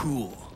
cool.